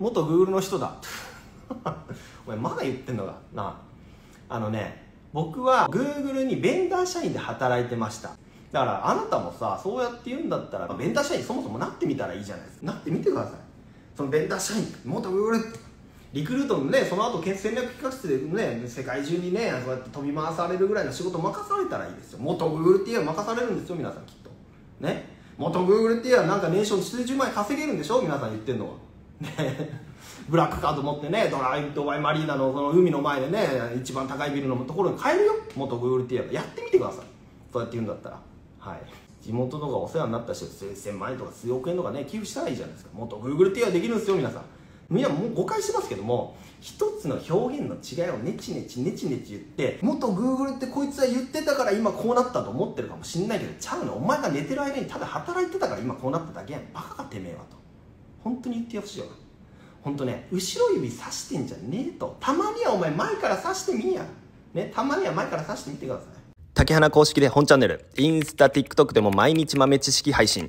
元 Google の人だ。お前まだ言ってんのか？なあ。のね僕は Google にベンダー社員で働いてました。だからあなたもさそうやって言うんだったらベンダー社員そもそもなってみたらいいじゃないですか。なってみてください。そのベンダー社員元 Google って。リクルートのねその後戦略企画室でね世界中にねそうやって飛び回されるぐらいの仕事任されたらいいですよ。元 Google って言えば任されるんですよ皆さんきっと。ね？元 Google って言えばなんか年商数十万円稼げるんでしょ？皆さん言ってんのは。ブラックカード持ってねドライブワイマリーナのその海の前でね一番高いビルのところに買えるよ。元 Google って言えばやってみてください。そうやって言うんだったら。はい。地元とかお世話になった人数千万円とか数億円とかね寄付したらいいじゃないですか。元 Google って言えばできるんですよ皆さん。みんなもう誤解してますけども一つの表現の違いをネチネチネチネチ言って元 Google ってこいつは言ってたから今こうなったと思ってるかもしんないけどちゃうのお前が寝てる間にただ働いてたから今こうなっただけやん。バカかてめえはと。本当に言ってほしいよ本当ね後ろ指さしてんじゃねえと。たまにはお前前からさしてみんや。ねたまには前からさしてみてください。竹花公式で本チャンネル、インスタ、TikTok でも毎日豆知識配信。